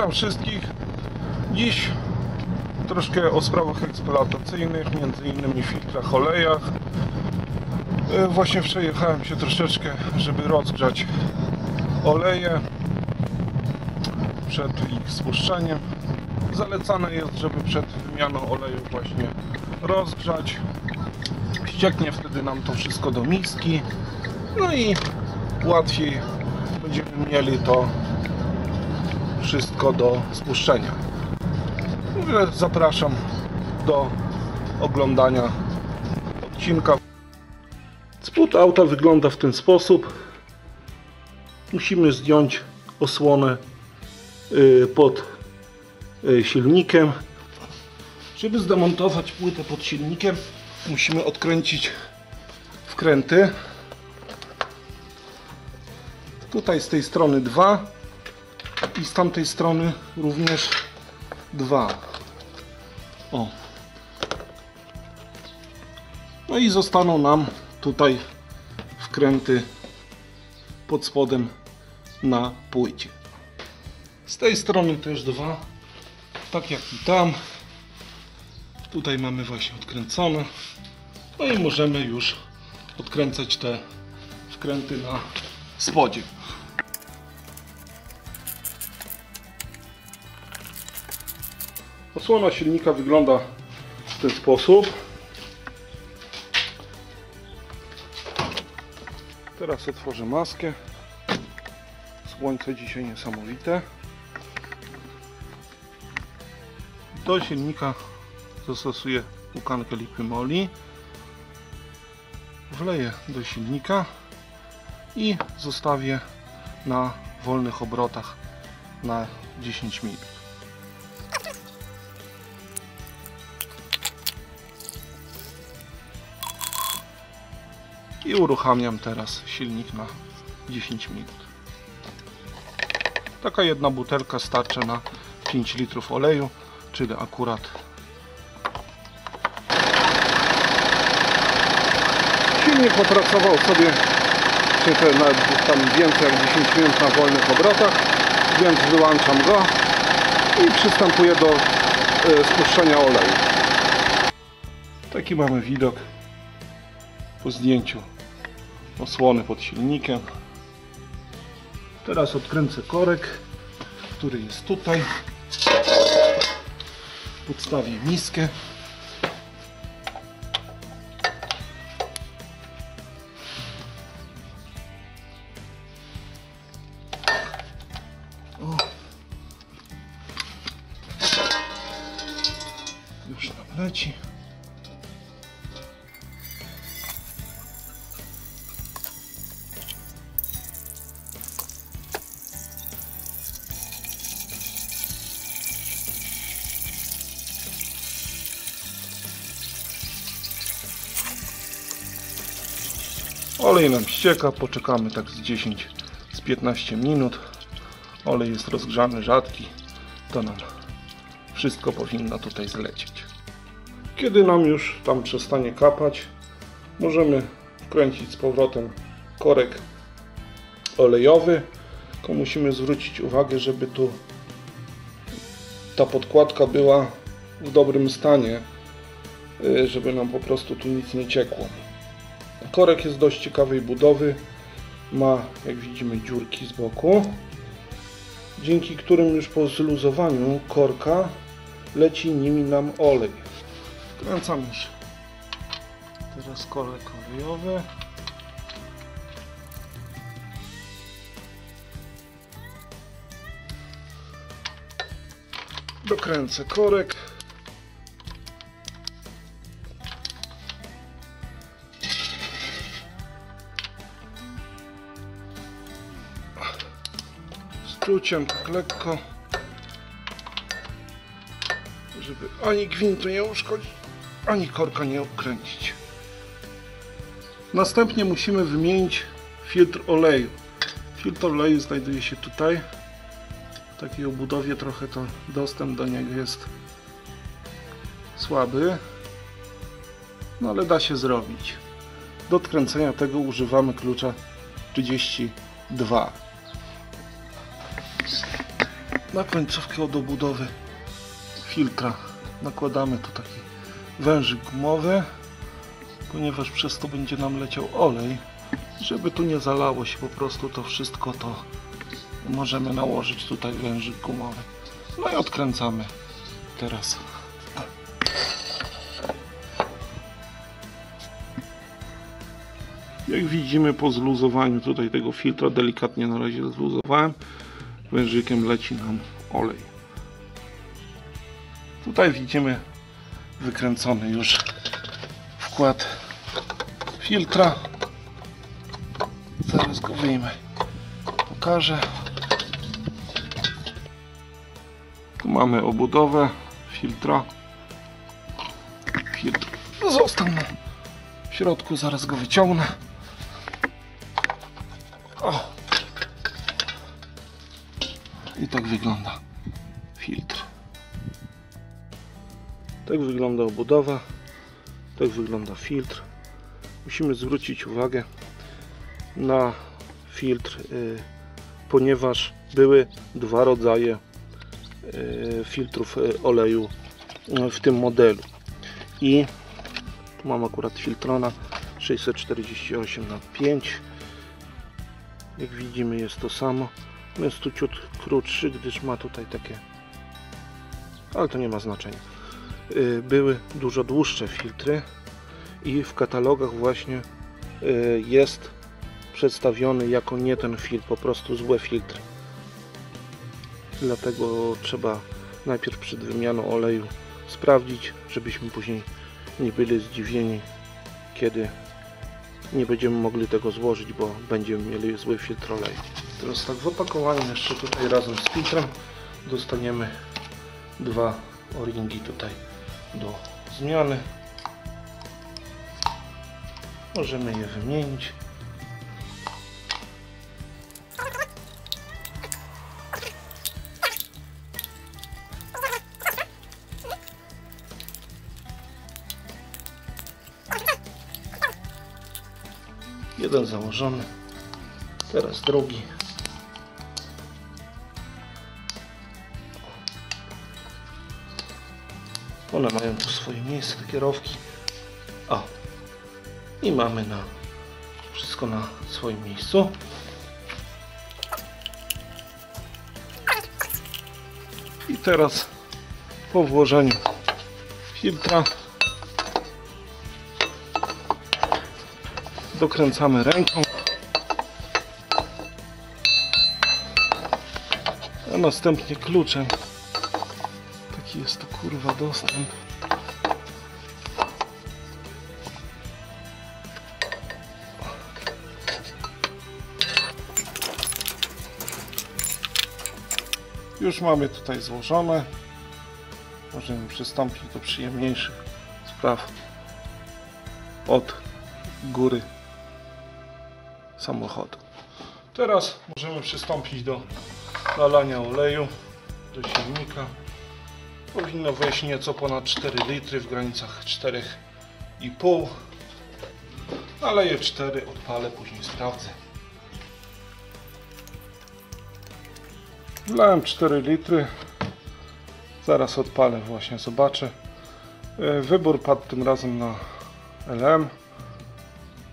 Witam wszystkich. Dziś troszkę o sprawach eksploatacyjnych, między innymi filtrach, olejach. E, Właśnie przejechałem się troszeczkę, żeby rozgrzać oleje przed ich spuszczeniem. Zalecane jest, żeby przed wymianą oleju właśnie rozgrzać. Ścieknie wtedy nam to wszystko do miski. No i łatwiej będziemy mieli to wszystko do spuszczenia. Zapraszam do oglądania odcinka. Spód auta wygląda w ten sposób. Musimy zdjąć osłonę y, pod y, silnikiem. Żeby zdemontować płytę pod silnikiem, musimy odkręcić wkręty. Tutaj z tej strony dwa i z tamtej strony również dwa. O. No i zostaną nam tutaj wkręty pod spodem na płycie. Z tej strony też dwa, tak jak i tam. Tutaj mamy właśnie odkręcone. No i możemy już odkręcać te wkręty na spodzie. Osłona silnika wygląda w ten sposób. Teraz otworzę maskę. Słońce dzisiaj niesamowite. Do silnika zastosuję pukankę lipy moli. Wleję do silnika i zostawię na wolnych obrotach na 10 minut. I uruchamiam teraz silnik na 10 minut. Taka jedna butelka starczy na 5 litrów oleju, czyli akurat silnik popracował sobie czy nawet tam więcej jak 10 minut na wolnych obrotach, więc wyłączam go i przystępuję do e, spuszczenia oleju. Taki mamy widok po zdjęciu osłony pod silnikiem. Teraz odkręcę korek, który jest tutaj. Podstawię miskę. Olej nam ścieka, poczekamy tak z 10 z 15 minut. Olej jest rozgrzany, rzadki. To nam wszystko powinno tutaj zlecieć. Kiedy nam już tam przestanie kapać, możemy wkręcić z powrotem korek olejowy. Tylko musimy zwrócić uwagę, żeby tu ta podkładka była w dobrym stanie, y, żeby nam po prostu tu nic nie ciekło. Korek jest dość ciekawej budowy. Ma, jak widzimy, dziurki z boku, dzięki którym już po zluzowaniu korka leci nimi nam olej. Wkręcam już teraz korek olejowy. Dokręcę korek. Czuciem tak lekko, żeby ani gwintu nie uszkodzić, ani korka nie ukręcić. Następnie musimy wymienić filtr oleju. Filtr oleju znajduje się tutaj. W takiej obudowie trochę to dostęp do niego jest słaby, no ale da się zrobić. Do odkręcenia tego używamy klucza 32. na końcówkę od obudowy filtra nakładamy tu taki wężyk gumowy, ponieważ przez to będzie nam leciał olej. Żeby tu nie zalało się po prostu to wszystko, to możemy nałożyć tutaj wężyk gumowy. No i odkręcamy teraz. Jak widzimy po zluzowaniu tutaj tego filtra, delikatnie na razie zluzowałem, wężykiem leci nam olej. Tutaj widzimy wykręcony już wkład filtra. Zaraz go wyjmę. Pokażę. Tu mamy obudowę filtra. Filtr został nam w środku, zaraz go wyciągnę. O. I tak wygląda filtr. Tak wygląda obudowa. Tak wygląda filtr. Musimy zwrócić uwagę na filtr, y, ponieważ były dwa rodzaje y, filtrów y, oleju w tym modelu. I tu mam akurat filtrona 648 na 5 jak widzimy jest to samo jest tu ciut krótszy gdyż ma tutaj takie ale to nie ma znaczenia Y, były dużo dłuższe filtry i w katalogach właśnie y, jest przedstawiony jako nie ten filtr, po prostu złe filtry. Dlatego trzeba najpierw przed wymianą oleju sprawdzić, żebyśmy później nie byli zdziwieni, kiedy nie będziemy mogli tego złożyć, bo będziemy mieli zły filtr oleju. Teraz tak w opakowaniu jeszcze tutaj razem z filtrem dostaniemy dwa o-ringi tutaj do zmiany. Możemy je wymienić. Jeden założony, teraz drugi. One mają tu swoje miejsce, te kierowki. O. I mamy na wszystko na swoim miejscu. I teraz po włożeniu filtra dokręcamy ręką. A następnie kluczem Jaki jest to kurwa dostęp? Już mamy tutaj złożone. Możemy przystąpić do przyjemniejszych spraw od góry samochodu. Teraz możemy przystąpić do nalania oleju do silnika. Powinno wejść nieco ponad 4 litry w granicach 4,5 Naleję 4, odpalę, później sprawdzę. Wlałem 4 litry. Zaraz odpalę, właśnie zobaczę. E, wybór padł tym razem na LM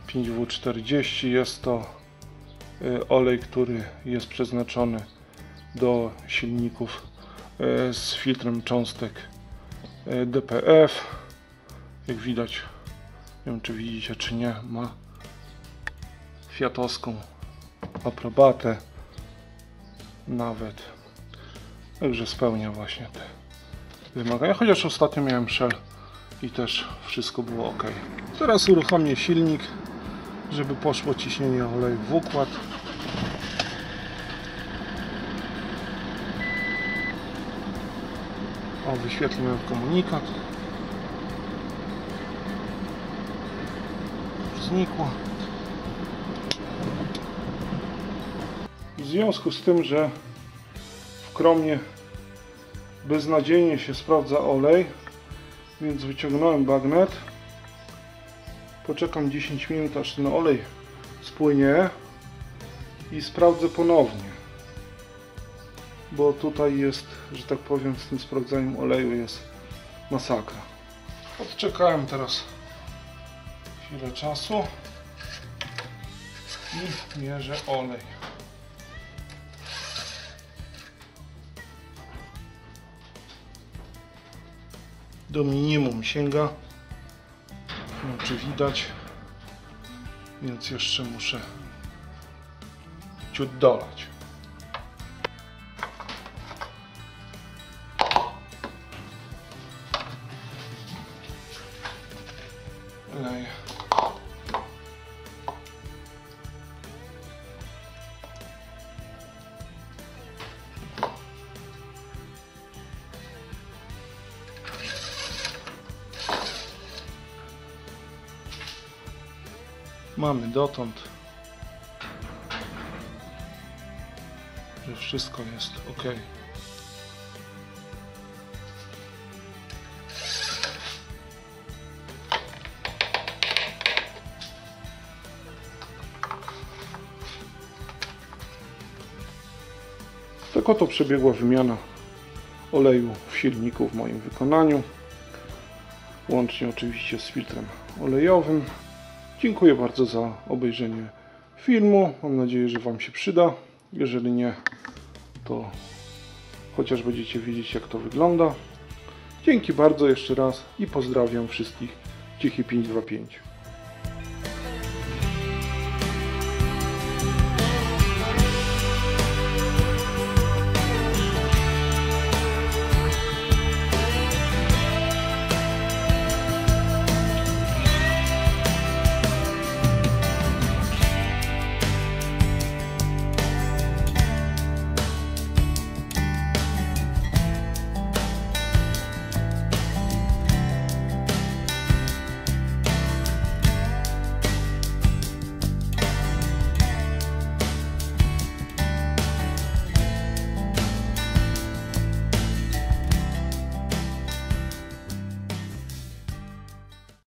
5W40. Jest to e, olej, który jest przeznaczony do silników z filtrem cząstek e, DPF jak widać nie wiem czy widzicie czy nie ma fiatowską aprobatę nawet. Także spełnia właśnie te wymagania. Chociaż ostatnio miałem szel i też wszystko było ok. Teraz uruchomię silnik żeby poszło ciśnienie oleju w układ O, wyświetlimy komunikat. Znikło. W związku z tym, że w kromie beznadziejnie się sprawdza olej, więc wyciągnąłem bagnet. Poczekam 10 minut, aż ten olej spłynie i sprawdzę ponownie. Bo tutaj jest, że tak powiem, z tym sprawdzaniem oleju jest masakra. Odczekałem teraz chwilę czasu i mierzę olej. Do minimum sięga. Wiem, czy widać. Więc jeszcze muszę ciut dolać. Mamy dotąd, że wszystko jest ok. Tak oto przebiegła wymiana oleju w silniku w moim wykonaniu. Łącznie oczywiście z filtrem olejowym. Dziękuję bardzo za obejrzenie filmu. Mam nadzieję, że Wam się przyda. Jeżeli nie, to chociaż będziecie wiedzieć, jak to wygląda. Dzięki bardzo jeszcze raz i pozdrawiam wszystkich. Cichy 525.